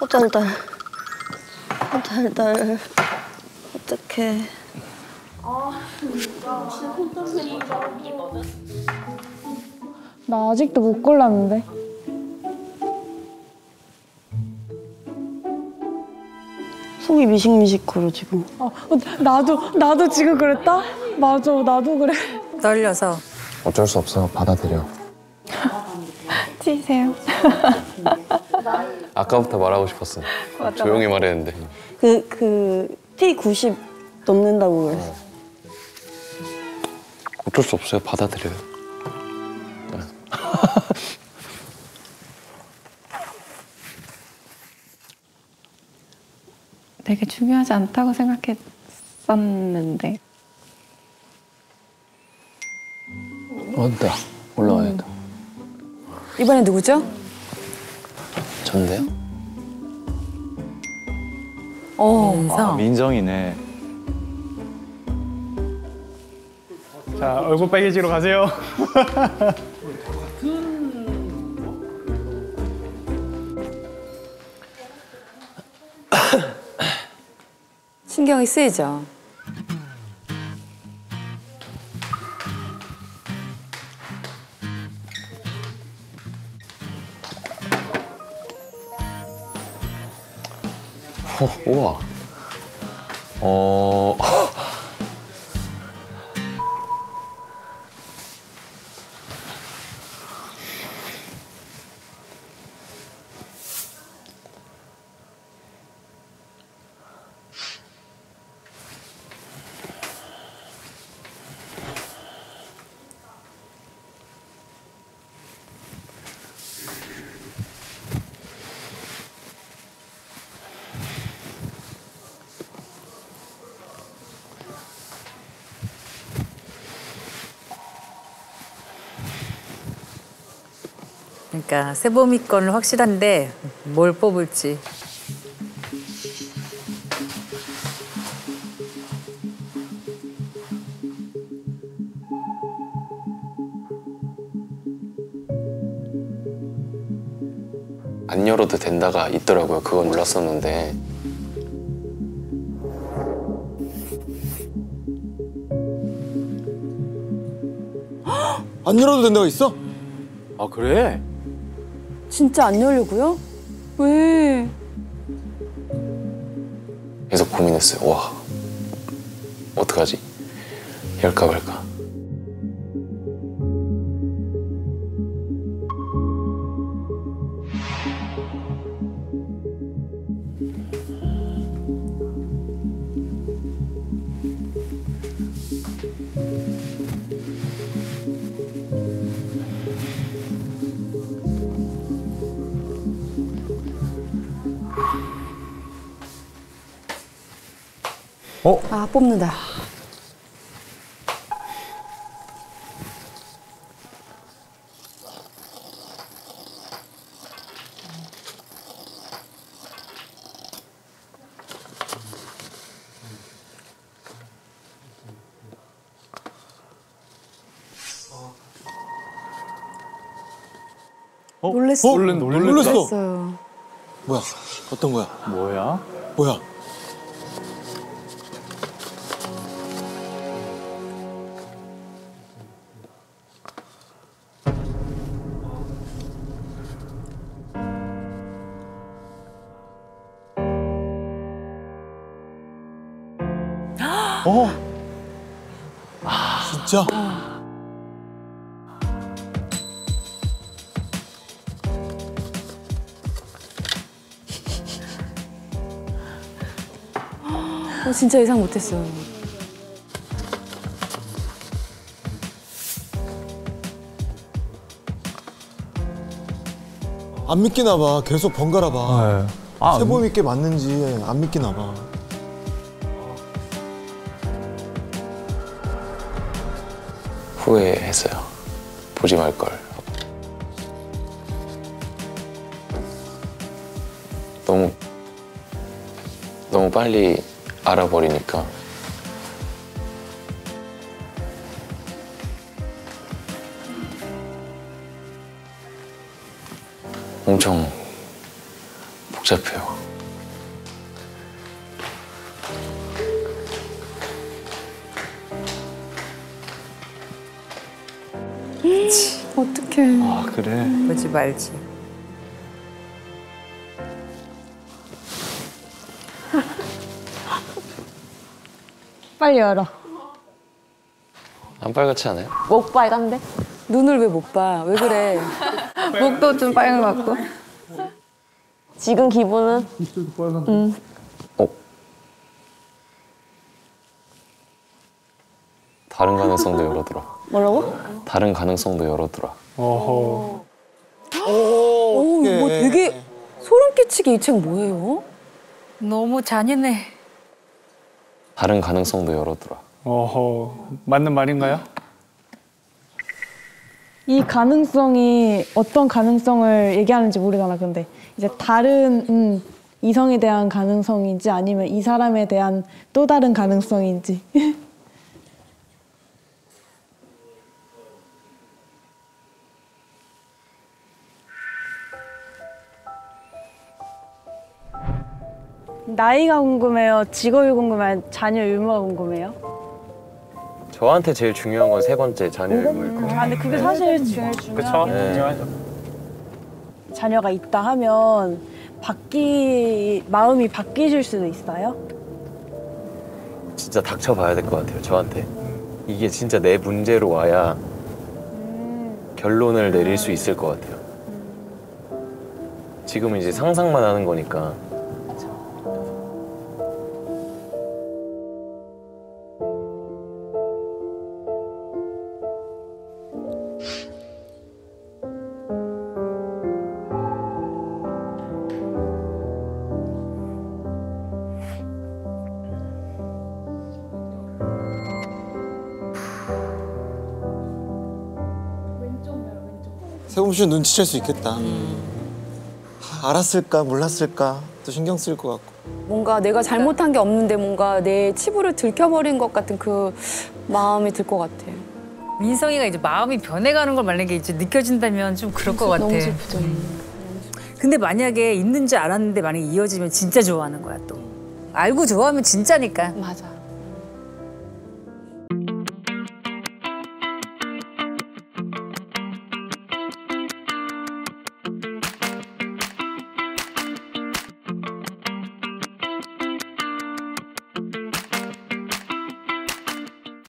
호달달. 호달달. 어떡해. 나 아직도 못 골랐는데. 속이 미식미식거려 지금. 아, 나도 나도 지금 그랬다? 맞아, 나도 그래. 떨려서. 어쩔 수 없어. 받아들여. 치세요. 아까부터 말하고 싶었어. 조용히 말했는데. 그, 그, T90 넘는다고 그랬어. 어쩔 수 없어요. 받아들여요. 되게 중요하지 않다고 생각했었는데 왔다. 올라와야 돼. 이번엔 누구죠? 전데요? 어, 인성. 민정이네. 자, 얼굴 빨개지러 가세요. 신경이 쓰이죠. 우와. 어. 그러니까 세보미 건은 확실한데 뭘 뽑을지. 안 열어도 된다가 있더라고요. 그건 몰랐었는데. 안 열어도 된다가 있어? 아, 그래? 진짜 안 열려고요? 왜? 계속 고민했어요. 와. 어떡하지? 열까 말까. 아, 뽑는다. 어? 놀랬어. 어? 놀랬, 놀랬어. 놀랬어요. 뭐야? 어떤 거야? 뭐야? 뭐야? 어? 진짜? 어, 진짜 예상 못했어요. 안 믿기나 봐. 계속 번갈아 봐. 네. 아, 세보 믿게 맞는지 안 믿기나 봐. 후회했어요. 보지 말 걸. 너무 너무 빨리 알아버리니까 엄청 복잡해요. 어떡해. 아 그래. 보지 말지. 빨리 열어. 안 빨갛지 않아요? 목 빨간데? 눈을 왜 못 봐? 왜 그래? 목도 좀 빨간 것 같고. 지금 기분은? 어? 다른 가능성도 열어두라. 뭐라고? 다른 가능성도 열어두라. 어허. 오, 이거 뭐 되게 소름 끼치게 이 책 뭐예요? 너무 잔인해. 다른 가능성도 열어두라. 어허. 맞는 말인가요? 이 가능성이 어떤 가능성을 얘기하는지 모르잖아, 근데. 이제 다른, 음, 이성에 대한 가능성인지 아니면 이 사람에 대한 또 다른 가능성인지. 나이가 궁금해요. 직업이 궁금해요. 자녀 유무가 궁금해요. 저한테 제일 중요한 건 세 번째 자녀 의무일 거. 아, 근데 그게 사실 제일 해. 중요하죠. 자녀가 있다 하면 바뀌 마음이 바뀌실 수도 있어요. 진짜 닥쳐봐야 될 것 같아요. 저한테 이게 진짜 내 문제로 와야 결론을 내릴 수 있을 것 같아요. 지금 이제 상상만 하는 거니까. 세범 씨는 눈치챌 수 있겠다. 하, 알았을까 몰랐을까 또 신경 쓸 것 같고. 뭔가 내가 잘못한 게 없는데 뭔가 내 치부를 들켜버린 것 같은 그 마음이 들 것 같아. 민성이가 이제 마음이 변해가는 걸 만약에 이제 느껴진다면 좀 그럴 것 같아. 너무 슬프죠. 근데 만약에 있는 줄 알았는데 만약에 이어지면 진짜 좋아하는 거야 또. 알고 좋아하면 진짜니까. 맞아.